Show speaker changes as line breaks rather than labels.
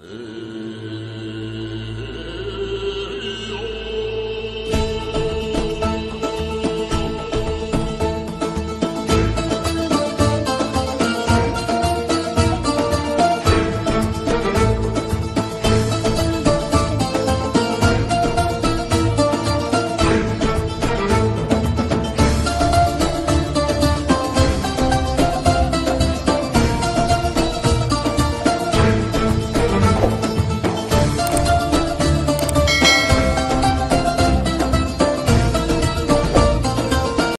Uh.